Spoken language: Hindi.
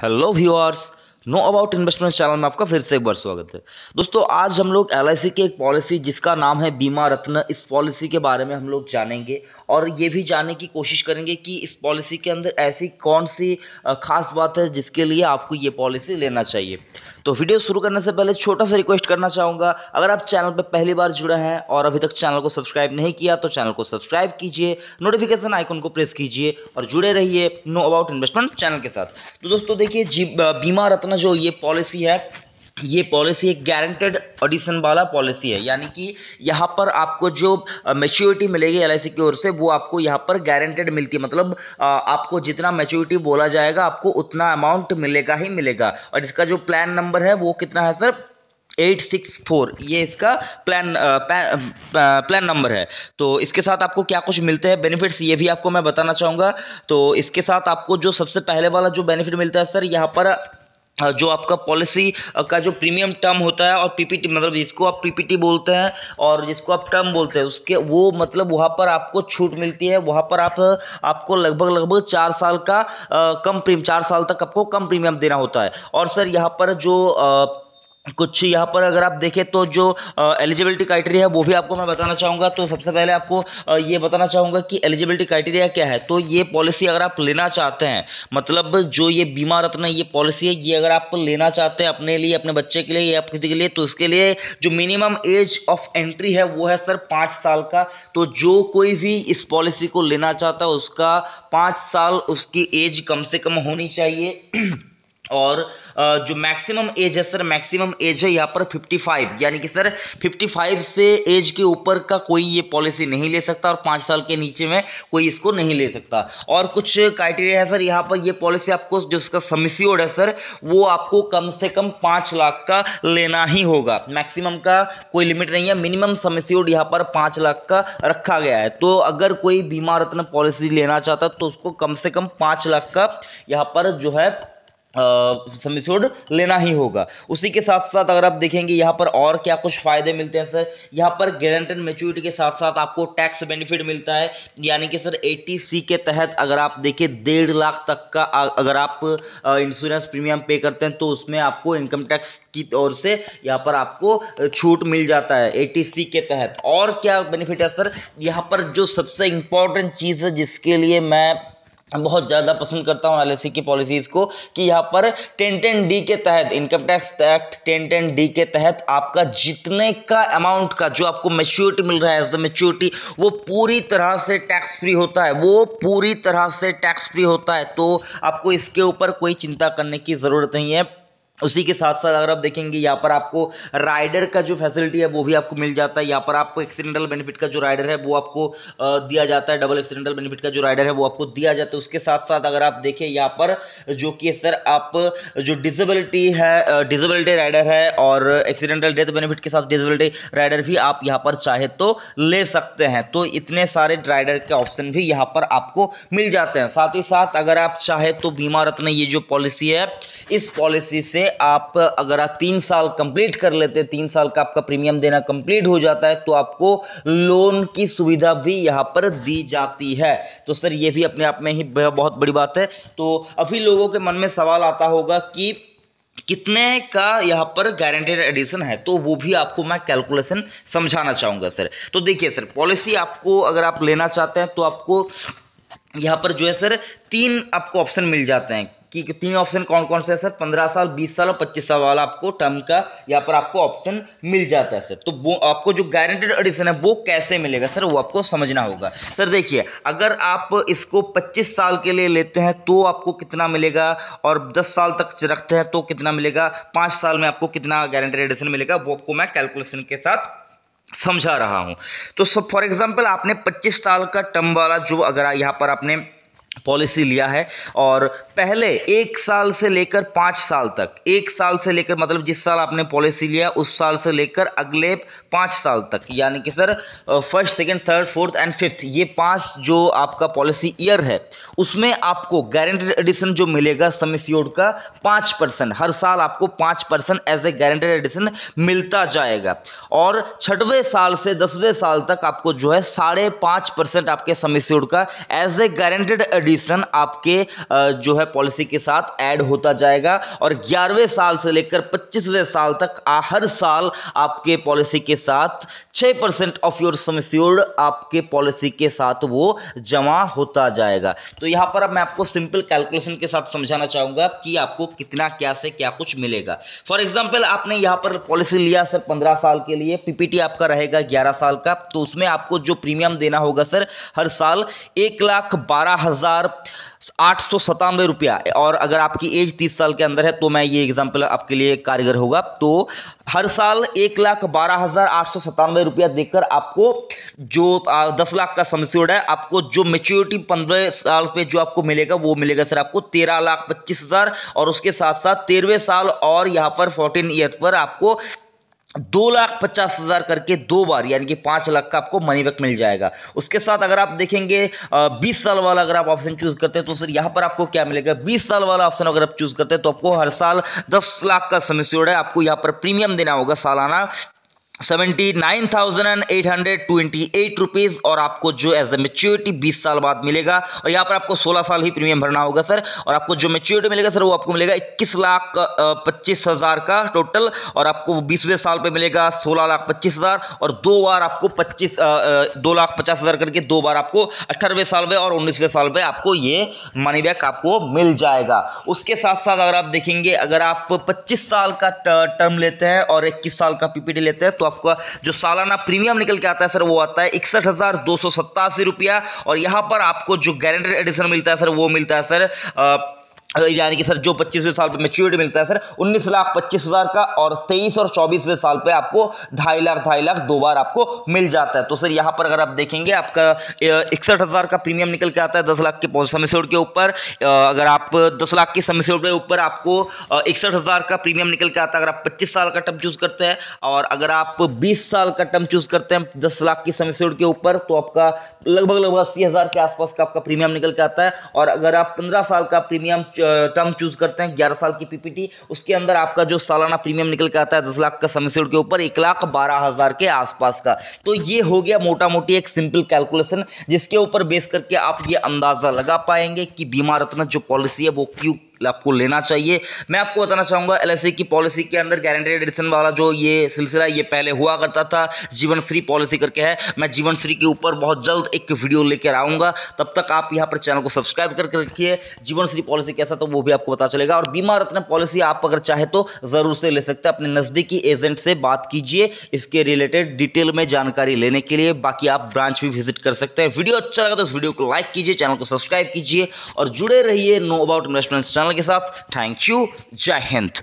hello viewers know about investment channel में आपका फिर से एक बार स्वागत है। दोस्तों, आज हम लोग LIC की एक पॉलिसी जिसका नाम है बीमा रत्न, इस पॉलिसी के बारे में हम लोग जानेंगे और ये भी जानने की कोशिश करेंगे कि इस पॉलिसी के अंदर ऐसी कौन सी खास बात है जिसके लिए आपको ये पॉलिसी लेना चाहिए। तो वीडियो शुरू करने से पहले छोटा सा रिक्वेस्ट करना चाहूँगा, अगर आप चैनल पर पहली बार जुड़े हैं और अभी तक चैनल को सब्सक्राइब नहीं किया तो चैनल को सब्सक्राइब कीजिए, नोटिफिकेशन आइकन को प्रेस कीजिए और जुड़े रहिए नो अबाउट इन्वेस्टमेंट चैनल के साथ। तो दोस्तों, देखिए बीमा रत्न जो ये पॉलिसी है ये पॉलिसी एक गारंटेड ऑडिशन वाला पॉलिसी है। यानी कि यहाँ पर आपको जो मेच्योरिटी मिलेगी एल की ओर से वो आपको यहाँ पर गारंटेड मिलती है। मतलब अ, आपको जितना मेच्योरिटी बोला जाएगा आपको उतना अमाउंट मिलेगा ही मिलेगा। और इसका जो प्लान नंबर है वो कितना है सर एट सिक्स फोर। ये इसका प्लान प्लान नंबर है। तो इसके साथ आपको क्या कुछ मिलते हैं बेनिफिट्स ये भी आपको मैं बताना चाहूँगा। तो इसके साथ आपको जो सबसे पहले वाला जो बेनिफिट मिलता है सर यहाँ पर जो आपका पॉलिसी का जो प्रीमियम टर्म होता है और पीपीटी मतलब जिसको आप पीपीटी बोलते हैं और जिसको आप टर्म बोलते हैं उसके वो मतलब वहाँ पर आपको छूट मिलती है। वहाँ पर आप आपको लगभग लगभग चार साल का आ, कम प्रीमियम चार साल तक आपको कम प्रीमियम देना होता है। और सर यहाँ पर जो अ, कुछ यहाँ पर अगर आप देखें तो जो एलिजिबिलिटी क्राइटेरिया है, वो भी आपको मैं बताना चाहूँगा। तो सबसे पहले आपको ये बताना चाहूँगा कि एलिजिबिलिटी क्राइटेरिया क्या है। तो ये पॉलिसी अगर आप लेना चाहते हैं मतलब जो ये बीमा रत्न ये पॉलिसी है, ये अगर आप लेना चाहते हैं अपने लिए, अपने बच्चे के लिए या किसी के लिए तो उसके लिए जो मिनिमम एज ऑफ़ एंट्री है, वो है सर पाँच साल का। तो जो कोई भी इस पॉलिसी को लेना चाहता है, उसका पाँच साल उसकी एज कम से कम होनी चाहिए। और जो मैक्सिमम एज है सर मैक्सिमम एज है यहाँ पर 55 यानी कि सर 55 से एज के ऊपर का कोई ये पॉलिसी नहीं ले सकता और पाँच साल के नीचे में कोई इसको नहीं ले सकता। और कुछ क्राइटेरिया है सर यहाँ पर ये पॉलिसी आपको जो इसका समिस्योर्ड है सर वो आपको कम से कम पाँच लाख का लेना ही होगा। मैक्सिमम का कोई लिमिट नहीं है मिनिमम समिस्योर्ड यहाँ पर पाँच लाख का रखा गया है। तो अगर कोई बीमा रत्न पॉलिसी लेना चाहता तो उसको कम से कम पाँच लाख का यहाँ पर जो है समिस्योर्ड लेना ही होगा। उसी के साथ साथ अगर आप देखेंगे, यहाँ पर और क्या कुछ फ़ायदे मिलते हैं, सर? यहाँ पर गारंटेड मेच्योरिटी के साथ साथ आपको टैक्स बेनिफिट मिलता है। यानी कि, सर 80 सी के तहत अगर आप देखें डेढ़ लाख तक का अगर आप इंश्योरेंस प्रीमियम पे करते हैं तो उसमें आपको इनकम टैक्स की ओर से यहाँ पर आपको छूट मिल जाता है 80 सी के तहत। और क्या बेनिफिट है, सर? यहाँ पर जो सबसे इम्पोर्टेंट चीज़ है, जिसके लिए मैं बहुत ज़्यादा पसंद करता हूँ एल की पॉलिसीज़ को कि यहाँ पर टेन टेन डी के तहत income tax act ten ten D के तहत आपका जितने का अमाउंट का जो आपको मेच्योरिटी मिल रहा है एज अ मेच्योरिटी वो पूरी तरह से टैक्स फ्री होता है। वो पूरी तरह से टैक्स फ्री होता है तो आपको इसके ऊपर कोई चिंता करने की ज़रूरत नहीं है। उसी के साथ साथ अगर आप देखेंगे, यहाँ पर आपको राइडर का जो फैसिलिटी है, वो भी आपको मिल जाता है। यहाँ पर आपको एक्सीडेंटल बेनिफिट का जो राइडर है, वो आपको दिया जाता है। डबल एक्सीडेंटल बेनिफिट का जो राइडर है, वो आपको दिया जाता है। उसके साथ साथ अगर आप देखें, यहाँ पर जो कि सर आप जो डिसेबिलिटी है डिसेबिलिटी राइडर है और एक्सीडेंटल डेथ बेनिफिट के साथ डिसेबिलिटी राइडर भी आप यहाँ पर चाहे तो ले सकते हैं। तो इतने सारे राइडर के ऑप्शन भी यहाँ पर आपको मिल जाते हैं। साथ ही साथ अगर आप चाहे तो बीमा रत्न ये जो पॉलिसी है, इस पॉलिसी से आप अगर आप तीन साल कंप्लीट कर लेते, तीन साल का आपका प्रीमियम देना कंप्लीट हो जाता है तो आपको लोन की सुविधा भी यहाँ पर दी जाती है। तो सर, ये भी अपने आप में ही बहुत बड़ी बात है। तो अभी लोगों के मन में सवाल आता होगा कि कितने का यहाँ पर गारंटेड एडिशन है? तो वो भी आपको मैं कैलकुलेशन समझाना चाहूँगा, सर। तो देखिए सर पॉलिसी आपको अगर आप लेना चाहते हैं तो आपको यहाँ पर जो है सर, तीन आपको ऑप्शन मिल जाते हैं। कि तीन ऑप्शन कौन कौन से है सर? पंद्रह साल, बीस साल और पच्चीस साल वाला आपको टर्म का यहाँ पर आपको ऑप्शन मिल जाता है, सर। तो वो आपको जो गारंटेड एडिशन है, वो कैसे मिलेगा, सर? वो आपको समझना होगा। सर, देखिए, अगर आप इसको 25 साल के लिए लेते हैं तो आपको कितना मिलेगा? और 10 साल तक रखते हैं तो कितना मिलेगा? पाँच साल में आपको कितना गारंटेड एडिशन मिलेगा? वो आपको मैं कैलकुलेशन के साथ समझा रहा हूँ। तो फॉर एग्जांपल आपने 25 साल का टर्म वाला जो अगर यहाँ पर आपने पॉलिसी लिया है और पहले एक साल से लेकर पाँच साल तक, एक साल से लेकर मतलब जिस साल आपने पॉलिसी लिया, उस साल से लेकर अगले पाँच साल तक, यानी कि sir first second third fourth and fifth ये पाँच जो आपका पॉलिसी ईयर है, उसमें आपको गारंटेड एडिशन जो मिलेगा समिस्योर्ड का पाँच परसेंट, हर साल आपको पाँच percent as a guaranteed addition मिलता जाएगा। और छठवें साल से दसवें साल तक आपको जो है साढ़े पाँच परसेंट आपके समिस्योर्ड का एज ए गारंटेड एडिशन आपके जो है पॉलिसी के साथ ऐड होता जाएगा। और ग्यारहवें साल से लेकर पच्चीसवें साल तक हर साल आपके पॉलिसी के साथ छः परसेंट ऑफ़ योर समस्योर्ड आपके पॉलिसी के साथ वो जमा होता जाएगा। तो यहाँ पर अब मैं आपको सिंपल कैलकुलेशन के साथ समझाना चाहूँगा कि आपको कितना, क्या से क्या कुछ मिलेगा। फॉर एग्ज़ाम्पल आपने यहाँ पर पॉलिसी लिया सर पंद्रह साल के लिए, पीपीटी आपका रहेगा ग्यारह साल का तो उसमें आपको जो प्रीमियम देना होगा सर, हर साल एक लाख बारह हज़ार आठ सौ सतानवे रुपया। और अगर आपकी एज तीस साल के अंदर है तो मैं ये एग्ज़ाम्पल आपके लिए कारगर होगा। तो हर साल एक लाख बारह हज़ार आठ सौ सतानवे रुपया देकर आपको जो दस लाख का समस्योड है, आपको जो मेच्योरिटी पंद्रह साल पे जो आपको मिलेगा, वो मिलेगा सर आपको तेरह लाख पच्चीस हज़ार। और उसके साथ साथ तेरहवें साल और यहाँ पर फोर्टीन ईयर पर आपको दो लाख पचास हज़ार करके दो बार, यानी कि पाँच लाख का आपको मनी बैक मिल जाएगा। उसके साथ अगर आप देखेंगे बीस साल वाला अगर आप ऑप्शन चूज़ करते हैं तो सर यहाँ पर आपको क्या मिलेगा? बीस साल वाला ऑप्शन अगर आप चूज़ करते हैं तो आपको हर साल दस लाख का समय है। आपको यहाँ पर प्रीमियम देना होगा सालाना। Seventy nine thousand and eight hundred twenty eight rupees और आपको जो एज ए मेच्योरिटी बीस साल बाद मिलेगा। और यहाँ पर आपको सोलह साल ही प्रीमियम भरना होगा सर और आपको जो मेच्योरिटी मिलेगा सर वो आपको मिलेगा इक्कीस लाख पच्चीस हज़ार का टोटल और आपको बीसवें साल पे मिलेगा सोलह लाख पच्चीस हज़ार। और दो बार आपको पच्चीस दो लाख पचास हज़ार करके दो बार आपको अठारहवें साल में और उन्नीसवें साल में आपको ये मनी बैक आपको मिल जाएगा। उसके साथ साथ अगर आप देखेंगे, अगर आप पच्चीस साल का टर्म लेते हैं और इक्कीस साल का पीपीटी लेते हैं तो आपका जो सालाना प्रीमियम निकल के आता है सर, वो आता है इकसठ हज़ार दो सौ सत्तासी रुपया। और यहाँ पर आपको जो गारंटेड एडिशन मिलता है सर, वो मिलता है सर यानी कि सर, जो पच्चीसवें साल पे मेच्योरिटी मिलता है, सर, उन्नीस लाख पच्चीस हज़ार का और तेईस और चौबीसवें साल पे आपको ढाई लाख ढाई लाख दो बार आपको मिल जाता है। तो सर, यहाँ पर अगर आप देखेंगे, आपका इकसठ हज़ार का प्रीमियम निकल के आता है दस लाख के समस्योड के ऊपर। अगर आप दस लाख की समस्योड के ऊपर आपको इकसठ हज़ार का प्रीमियम निकल के आता है, अगर आप पच्चीस साल का टर्म चूज़ करते हैं और अगर आप बीस साल का टर्म चूज़ करते हैं दस लाख की समस्योड के ऊपर तो आपका लगभग लगभग अस्सी हज़ार के आसपास का आपका प्रीमियम निकल के आता है। और अगर आप पंद्रह साल का प्रीमियम टर्म चूज़ करते हैं, ग्यारह साल की पीपीटी। उसके अंदर आपका जो सालाना प्रीमियम निकल के आता है, दस लाख का समय के ऊपर, एक लाख बारह हज़ार के आसपास का। तो ये हो गया मोटा मोटी एक सिंपल कैलकुलेशन, जिसके ऊपर बेस करके आप ये अंदाज़ा लगा पाएँगे कि बीमा रत्न जो पॉलिसी है, वो क्यों आपको लेना चाहिए। मैं आपको बताना चाहूँगा एल की पॉलिसी के अंदर गारंटेड एडिशन वाला जो ये सिलसिला, ये पहले हुआ करता था जीवन श्री पॉलिसी करके है। मैं जीवन श्री के ऊपर बहुत जल्द एक वीडियो लेकर आऊँगा। तब तक आप यहाँ पर चैनल को सब्सक्राइब करके रखिए। जीवन श्री पॉलिसी कैसा तो वो भी आपको पता चलेगा। और बीमा रत्न पॉलिसी आप अगर चाहे तो ज़रूर से ले सकते हैं। अपने नज़दीकी एजेंट से बात कीजिए। इसके रिलेटेड डिटेल में जानकारी लेने के लिए। बाकी आप ब्रांच भी विज़िट कर सकते हैं। वीडियो अच्छा लगा तो इस वीडियो को लाइक कीजिए चैनल को सब्सक्राइब कीजिए। और जुड़े रहिए नो अबाउट इन्वेस्टमेंट चैनल के साथ। थैंक यू जय हिंद